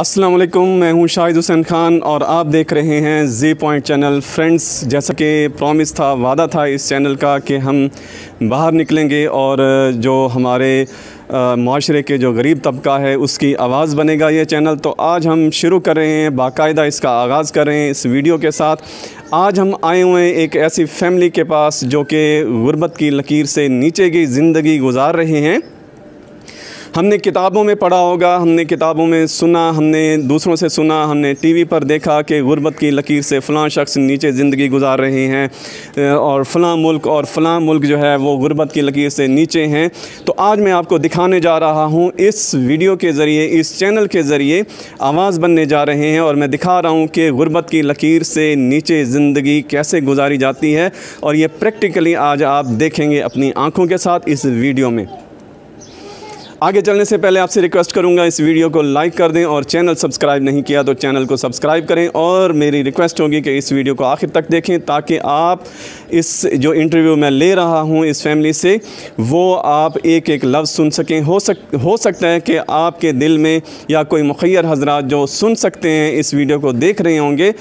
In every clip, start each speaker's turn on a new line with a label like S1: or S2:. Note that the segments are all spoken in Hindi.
S1: अस्सलाम वालेकुम मैं हूँ शाहिद हुसैन खान और आप देख रहे हैं जी पॉइंट चैनल फ्रेंड्स जैसा कि प्रॉमिस था, वादा था इस चैनल का कि हम बाहर निकलेंगे और जो हमारे माशरे के जो गरीब तबका है, उसकी आवाज़ बनेगा ये चैनल तो आज हम शुरू कर रहे हैं, बाकायदा इसका आगाज़ कर रहे हैं इस वीडियो के साथ। आज हम आए हुए हैं एक ऐसी फैमिली के पास जो कि गुर्बत की लकीर से नीचे की ज़िंदगी गुजार रहे हैं। हमने किताबों में पढ़ा होगा, हमने किताबों में सुना, हमने दूसरों से सुना, हमने टीवी पर देखा कि गुर्बत की लकीर से फ़लाँ शख्स नीचे ज़िंदगी गुजार रहे हैं और फ़लाँ मुल्क, और फ़लाँ मुल्क जो है वो गुर्बत की लकीर से नीचे हैं। तो आज मैं आपको दिखाने जा रहा हूँ, इस वीडियो के ज़रिए, इस चैनल के ज़रिए आवाज़ बनने जा रहे हैं, और मैं दिखा रहा हूँ कि गुर्बत की लकीर से नीचे ज़िंदगी कैसे गुजारी जाती है, और ये प्रैक्टिकली आज आप देखेंगे अपनी आँखों के साथ इस वीडियो में। आगे चलने से पहले आपसे रिक्वेस्ट करूँगा, इस वीडियो को लाइक कर दें और चैनल सब्सक्राइब नहीं किया तो चैनल को सब्सक्राइब करें और मेरी रिक्वेस्ट होगी कि इस वीडियो को आखिर तक देखें ताकि आप इस जो इंटरव्यू मैं ले रहा हूँ इस फैमिली से, वो आप एक एक लफ्ज़ सुन सकें। हो सक, हो सकता है कि आपके दिल में या कोई मुखैर हजरात जो सुन सकते हैं, इस वीडियो को देख रहे होंगे,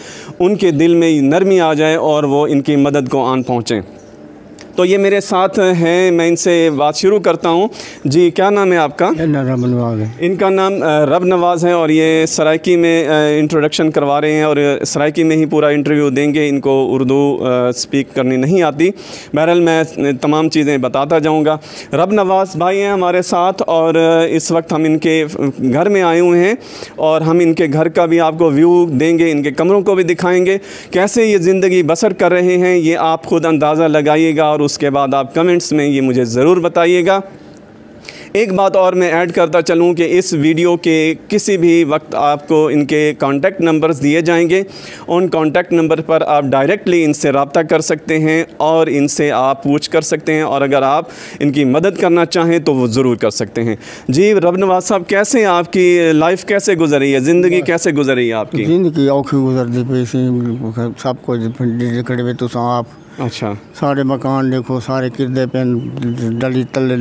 S1: उनके दिल में नरमी आ जाए और वो इनकी मदद को आन पहुँचें। तो ये मेरे साथ हैं मैं इनसे बात शुरू करता हूँ। जी क्या नाम है आपका?
S2: रब नवाज़ है।
S1: इनका नाम रब नवाज़ है और ये सराइकी में इंट्रोडक्शन करवा रहे हैं और सराइकी में ही पूरा इंटरव्यू देंगे। इनको उर्दू स्पीक करनी नहीं आती। बहरहाल मैं तमाम चीज़ें बताता जाऊँगा। रब नवाज़ भाई हैं हमारे साथ और इस वक्त हम इनके घर में आए हुए हैं और हम इनके घर का भी आपको व्यू देंगे इनके कमरों को भी दिखाएँगे। कैसे ये ज़िंदगी बसर कर रहे हैं ये आप खुद अंदाज़ा लगाइएगा और उसके बाद आप कमेंट्स में ये मुझे ज़रूर बताइएगा। एक बात और मैं ऐड करता चलूँ कि इस वीडियो के किसी भी वक्त आपको इनके कॉन्टैक्ट नंबर्स दिए जाएँगे। उन कॉन्टैक्ट नंबर पर आप डायरेक्टली इनसे रबता कर सकते हैं और इनसे आप पूछ कर सकते हैं और अगर आप इनकी मदद करना चाहें तो वो ज़रूर कर सकते हैं। जी रब नवाज़ साहब, कैसे आपकी लाइफ कैसे गुजरी है? ज़िंदगी कैसे गुजरी है आपकी?
S2: ज़िंदगी औखी गुजरती पई सी, सब कुछ आप
S1: अच्छा।
S2: सारे मकान देखो सारे किरदे पेन डली तले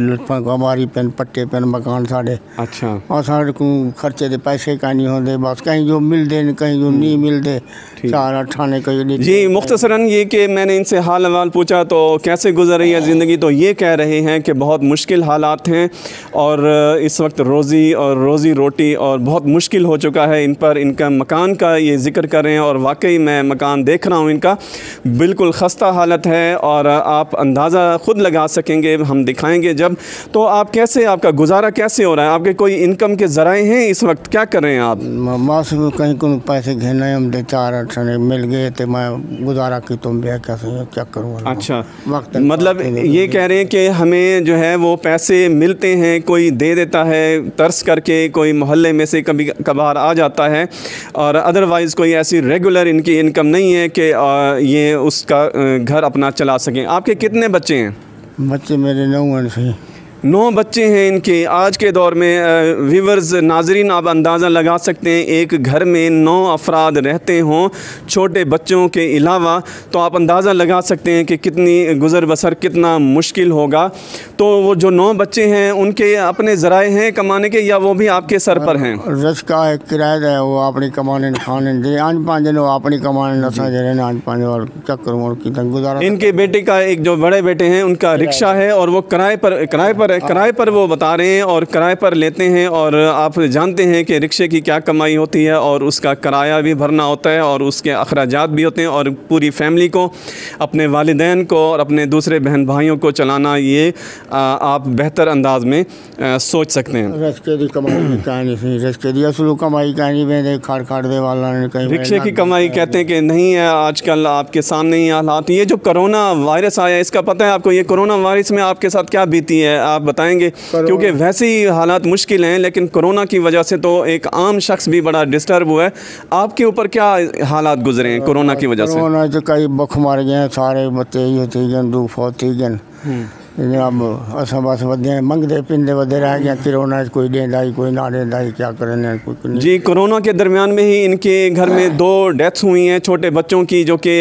S2: हमारी पेन पट्टे पेन मकान साढ़े।
S1: अच्छा।
S2: और साढ़े को खर्चे दे पैसे का नहीं होते बस कहीं जो मिलते कहीं जो नहीं मिलते चार अठाने का
S1: जी मुख्तसरन ये कि मैंने इनसे हाल हवाल पूछा तो कैसे गुजर रही है ज़िंदगी? तो ये कह रहे हैं कि बहुत मुश्किल हालात हैं और इस वक्त रोज़ी और रोज़ी रोटी और बहुत मुश्किल हो चुका है इन पर। इनका मकान का ये ज़िक्र कर रहे हैं और वाकई मैं मकान देख रहा हूँ इनका। बिल्कुल खस्ता हाल हालत है और आप अंदाज़ा ख़ुद लगा सकेंगे हम दिखाएँगे जब। तो आप कैसे आपका गुजारा कैसे हो रहा है? आपके कोई इनकम के ज़राए हैं इस वक्त? क्या कर रहे हैं आप?
S2: बस कहीं को पैसे घेने हम दे चार अठने मिल गए तो मैं गुजारा की तुम भी कैसे क्या करूँगा
S1: अच्छा। वक्त मतलब ये कह रहे हैं कि हमें जो है वो पैसे मिलते हैं कोई दे देता है तर्स करके कोई मोहल्ले में से कभी कभार आ जाता है। और अदरवाइज़ कोई ऐसी रेगुलर इनकी इनकम नहीं है कि ये उसका घर अपना चला सकें। आपके कितने बच्चे हैं?
S2: बच्चे मेरे नौ हैं
S1: नौ बच्चे हैं इनके। आज के दौर में वीवर्स नाजरीन आप अंदाज़ा लगा सकते हैं एक घर में नौ अफराद रहते हों छोटे बच्चों के अलावा। तो आप अंदाज़ा लगा सकते हैं कि कितनी गुज़र बसर कितना मुश्किल होगा। तो वो जो नौ बच्चे हैं उनके अपने ज़राए हैं कमाने के या वो भी आपके सर पर हैं?
S2: रस का है किराया है वो अपनी कमाने खाने दे। आज पाँच दिन वो अपनी कमाने नशा दे रहे आज पाँच और क्या करूँ और कितना गुजारा।
S1: इनके बेटे का एक जो बड़े बेटे हैं उनका रिक्शा है और वो किराए पर किराए पर पर किराए पर वो बता रहे हैं और किराए पर लेते हैं और आप जानते हैं कि रिक्शे की क्या कमाई होती है और उसका किराया भी भरना होता है और उसके अखराज भी होते हैं और पूरी फैमिली को अपने वालदेन को और अपने दूसरे बहन भाइयों को चलाना ये आप बेहतर अंदाज में सोच सकते हैं। रिक्शे की कमाई कहते हैं कि नहीं है आजकल आपके सामने ही हालात ये जो करोना वायरस आया इसका पता है आपको ये कोरोना वायरस में आपके साथ क्या बीती है? आप बताएँगे क्योंकि वैसे ही हालात मुश्किल हैं लेकिन कोरोना की वजह से तो एक आम शख्स भी बड़ा डिस्टर्ब हुआ है। आपके ऊपर क्या हालात गुजरे हैं कोरोना की वजह से?
S2: तो कई बुख मर गए सारे बच्चे जनाब असां बस वधे मंगदे पिंदे वधे रह गया कोरोना कोई ॾेंदा ही कोई ना ॾेंदा ही क्या करें कोई
S1: जी कोरोना के दरमियान में ही इनके घर में दो डेथ्स हुई हैं छोटे बच्चों की जो कि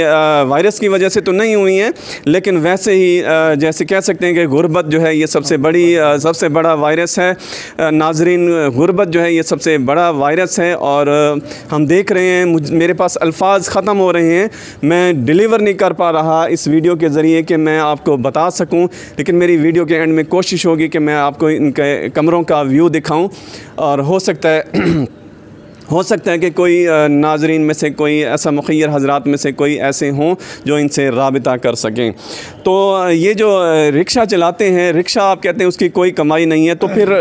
S1: वायरस की वजह से तो नहीं हुई हैं लेकिन वैसे ही जैसे कह सकते हैं कि गुर्बत जो है ये सबसे बड़ी सबसे बड़ा वायरस है नाजरीन गुर्बत जो है ये सबसे बड़ा वायरस है और हम देख रहे हैं मेरे पास अल्फाज ख़त्म हो रहे हैं मैं डिलीवर नहीं कर पा रहा इस वीडियो के ज़रिए कि मैं आपको बता सकूँ लेकिन मेरी वीडियो के एंड में कोशिश होगी कि मैं आपको इनके कमरों का व्यू दिखाऊँ। और हो सकता है, हो सकता है कि कोई नाजरीन में से कोई ऐसा मुखैर हजरात में से कोई ऐसे हों जो इनसे रबता कर सकें। तो ये जो रिक्शा चलाते हैं, रिक्शा आप कहते हैं उसकी कोई कमाई नहीं है तो फिर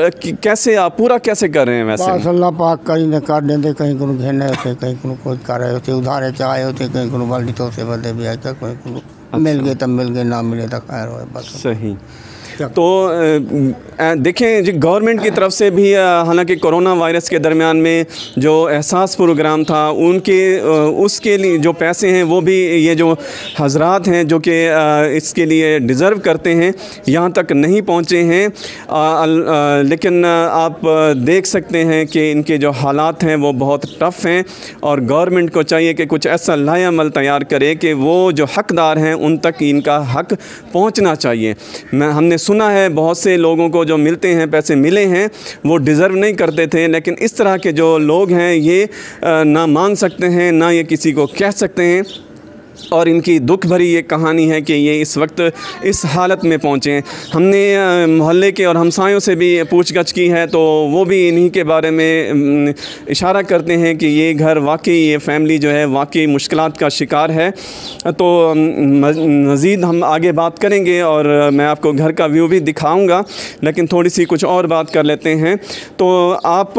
S1: कैसे आप, पूरा कैसे कर रहे हैं वैसे?
S2: अल्लाह पाक कहीं न कर देंदे, कहीं को घेने होते कहीं कुछ कर रहे होते उधारे चाहे होते कहीं को बल्टी तो से बदे भी आए कोई को मिल गए तब मिल गए ना मिले तो खैर हो बस।
S1: सही। तो देखें जी गवर्नमेंट की तरफ़ से भी हालाँकि कोरोना वायरस के दरमियान में जो एहसास प्रोग्राम था, उनके उसके लिए जो पैसे हैं, वो भी ये जो हजरात हैं, जो कि इसके लिए डिज़र्व करते हैं, यहाँ तक नहीं पहुँचे हैं। लेकिन आप देख सकते हैं कि इनके जो हालात हैं, वो बहुत टफ़ हैं और गवर्नमेंट को चाहिए कि कुछ ऐसा लायामल तैयार करे कि वो जो हकदार हैं, उन तक इनका हक पहुँचना चाहिए। मैं, हमने सुना है, बहुत से लोगों को जो मिलते हैं, पैसे मिले हैं, वो डिज़र्व नहीं करते थे। लेकिन इस तरह के जो लोग हैं, ये ना मान सकते हैं, ना ये किसी को कह सकते हैं। और इनकी दुख भरी ये कहानी है कि ये इस वक्त इस हालत में पहुँचे हमने मोहल्ले के और हमसायों से भी पूछगछ की है तो वो भी इन्हीं के बारे में इशारा करते हैं कि ये घर वाकई ये फैमिली जो है वाकई मुश्किल का शिकार है। तो मज़ीद हम आगे बात करेंगे और मैं आपको घर का व्यू भी दिखाऊँगा लेकिन थोड़ी सी कुछ और बात कर लेते हैं। तो आप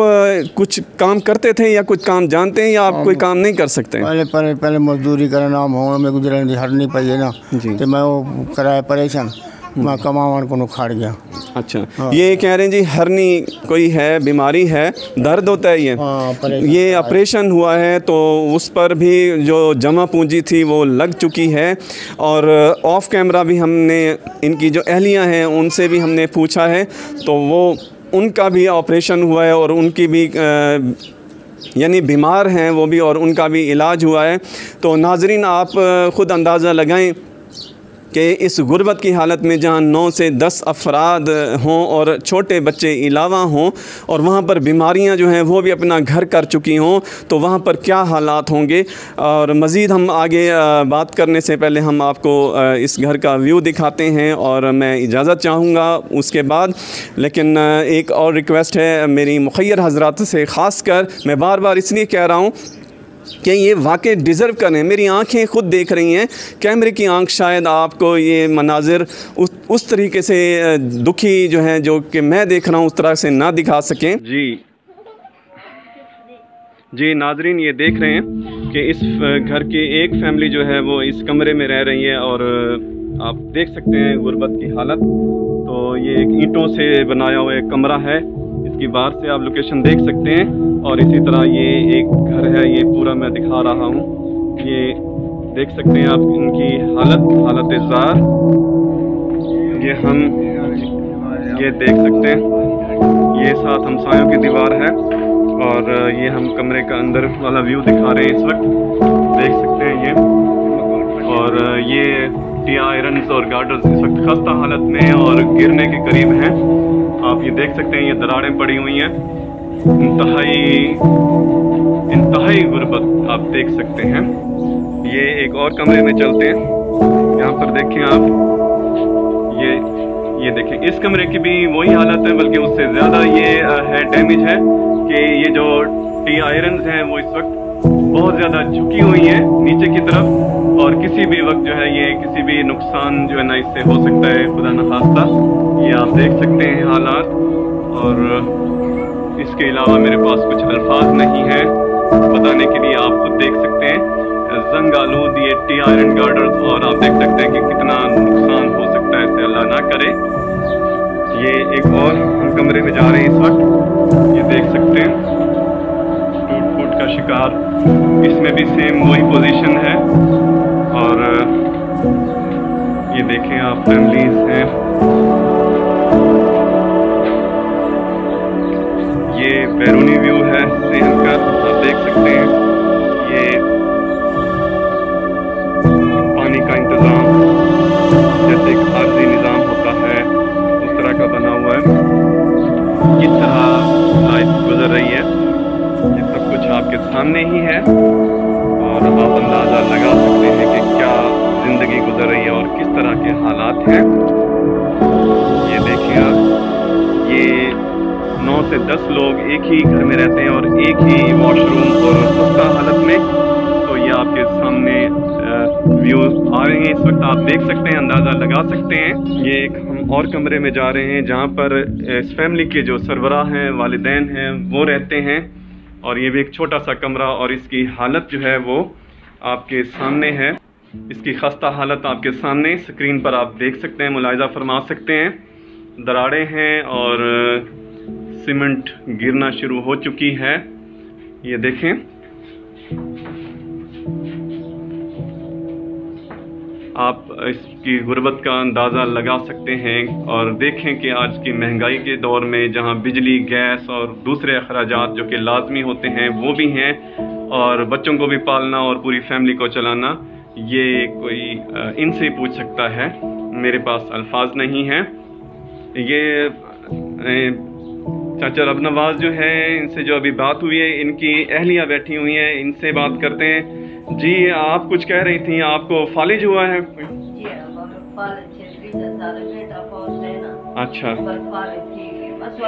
S1: कुछ काम करते थे या कुछ काम जानते हैं या आप कोई काम नहीं कर सकते?
S2: पहले पहले पहले मजदूरी करना नाम हो मैं गुजरन दी हरनी पई है ना
S1: जी।
S2: तो मैं वो कराया परेशान मैं कमावन को खड़ गया
S1: अच्छा हाँ। ये कह रहे हैं जी हरनी कोई है बीमारी है दर्द होता है ये
S2: हाँ,
S1: ये ऑपरेशन हुआ है तो उस पर भी जो जमा पूंजी थी वो लग चुकी है और ऑफ़ कैमरा भी हमने इनकी जो अहलियाँ हैं उनसे भी हमने पूछा है तो वो उनका भी ऑपरेशन हुआ है और उनकी भी अ, यानी बीमार हैं, वो भी और उनका भी इलाज हुआ है। तो नाजरीन, आप ख़ुद अंदाज़ा लगाएँ कि इस गुरबत की हालत में जहाँ नौ से दस अफराद हों और छोटे बच्चे अलावा हों और वहाँ पर बीमारियाँ जो हैं वो भी अपना घर कर चुकी हों तो वहाँ पर क्या हालात होंगे? और मज़ीद हम आगे बात करने से पहले हम आपको इस घर का व्यू दिखाते हैं और मैं इजाज़त चाहूँगा उसके बाद। लेकिन एक और रिक्वेस्ट है मेरी मुखैर हजरात से ख़ास कर मैं बार बार इसलिए कह रहा हूँ कि ये वाकई डिज़र्व करें मेरी आँखें खुद देख रही हैं। कैमरे की आँख शायद आपको ये मनाजिर उस उस तरीके से दुखी जो है, जो कि मैं देख रहा हूँ, उस तरह से ना दिखा सकें। जी। जी, नाजरीन, ये देख रहे हैं कि इस घर की एक फैमिली जो है, वो इस कमरे में रह रही है और आप देख सकते हैं गुर्बत की हालत। तो ये एक ईंटों से बनाया हुआ एक कमरा है। इसकी बाहर से आप लोकेशन देख सकते हैं। और इसी तरह ये एक घर है, ये पूरा मैं दिखा रहा हूँ। ये देख सकते हैं आप इनकी हालत हालत ज़ार ये हम, ये देख सकते हैं। ये साथ हमसायों की दीवार है और ये हम कमरे का अंदर वाला व्यू दिखा रहे हैं इस वक्त। देख सकते हैं ये। और ये टी आयरन और गार्डर्स इस वक्त खस्ता हालत में और गिरने के करीब हैं। आप ये देख सकते हैं, ये दरारें पड़ी हुई हैं। इंतहाई इंतहाई गुर्बत आप देख सकते हैं। ये एक और कमरे में चलते हैं। यहाँ पर देखें आप, ये ये देखें। इस कमरे की भी वही हालत है, बल्कि उससे ज़्यादा ये है डैमेज है कि ये जो टी आयरन हैं, वो इस वक्त बहुत ज़्यादा झुकी हुई हैं नीचे की तरफ़। और किसी भी वक्त जो है ये किसी भी नुकसान जो है ना इससे हो सकता है, खुदा न खास्ता। ये आप देख सकते हैं हालात। और इसके अलावा मेरे पास कुछ अल्फाज नहीं है। बताने के लिए आप खुद देख सकते हैं। जंग आलूद ये टी आयरन गार्डर्स और आप देख सकते हैं कि कितना नुकसान हो सकता है ऐसे अल्लाह ना करे। ये एक और हम कमरे में जा रहे हैं इस वक्त। ये देख सकते हैं। टूट फूट का शिकार। इसमें भी सेम वही पोजीशन है। और, ये देखें आप फैमिलीज़ हैं। ये बैरूनी व्यू है सेहन का आप देख सकते हैं। ये पानी का इंतज़ाम, जैसे एक आर्जी निज़ाम होता है, उस तरह का बना हुआ है। किस तरह लाइफ गुजर रही है, ये सब कुछ आपके सामने ही है। और आप अंदाज़ा लगा सकते हैं कि क्या ज़िंदगी गुजर रही है और किस तरह के हालात हैं। से दस लोग एक ही घर में रहते हैं और एक ही वॉशरूम और सस्ता हालत में। तो ये आपके सामने व्यू आ रहे हैं। इस वक्त आप देख सकते हैं, अंदाज़ा लगा सकते हैं। ये एक हम और कमरे में जा रहे हैं, जहाँ पर इस फैमिली के जो सरबरा हैं, वालदेन हैं, वो रहते हैं। और ये भी एक छोटा सा कमरा और इसकी हालत जो है वो आपके सामने है। इसकी खस्ता हालत आपके सामने स्क्रीन पर आप देख सकते हैं, मुलायजा फरमा सकते हैं। दरारें हैं और सीमेंट गिरना शुरू हो चुकी है। ये देखें। आप इसकी गुर्बत का अंदाज़ा लगा सकते हैं और देखें कि आज की महँगाई के दौर में जहाँ बिजली, गैस और दूसरे अखराज जो कि लाजमी होते हैं, वो भी हैं और बच्चों को भी पालना और पूरी फैमिली को चलाना, ये कोई इनसे पूछ सकता है। मेरे पास अल्फाज नहीं हैं। ये चाचा रब नवाज़ जो है इनसे जो अभी बात हुई है इनकी अहलियाँ बैठी हुई हैं इनसे बात करते हैं। जी आप कुछ कह रही थी आपको फालिज हुआ है? अच्छा।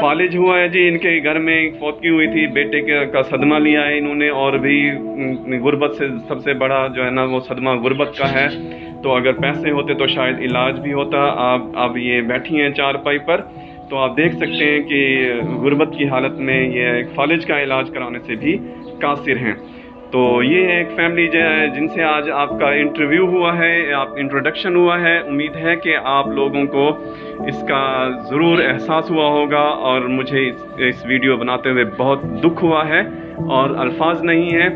S1: फालिज हुआ है जी इनके घर में फौतकी हुई थी बेटे का सदमा लिया है इन्होंने और भी गुर्बत से सबसे बड़ा जो है ना वो सदमा गुर्बत का है। तो अगर पैसे होते तो शायद इलाज भी होता। आप अब ये बैठी हैं चार पाई पर। तो आप देख सकते हैं कि गुर्बत की हालत में ये फालिज का इलाज कराने से भी कासिर हैं। तो ये एक फैमिली जो है जिनसे आज आपका इंटरव्यू हुआ है आप इंट्रोडक्शन हुआ है उम्मीद है कि आप लोगों को इसका ज़रूर एहसास हुआ होगा और मुझे इस, इस वीडियो बनाते हुए बहुत दुख हुआ है और अल्फाज नहीं है।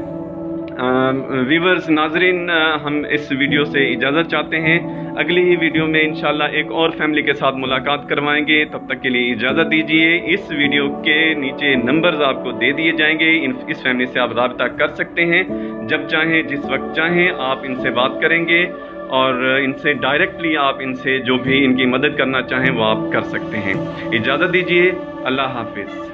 S1: वीवर्स नाजरीन हम इस वीडियो से इजाज़त चाहते हैं। अगली ही वीडियो में इंशाल्लाह एक और फैमिली के साथ मुलाकात करवाएँगे। तब तक के लिए इजाज़त दीजिए। इस वीडियो के नीचे नंबर्स आपको दे दिए जाएँगे। इस फैमिली से आप रबता कर सकते हैं। जब चाहें, जिस वक्त चाहें, आप इनसे बात करेंगे। और इनसे डायरेक्टली आप इनसे जो भी इनकी मदद करना चाहें, वो आप कर सकते हैं। इजाज़त दीजिए। अल्लाह हाफिज़।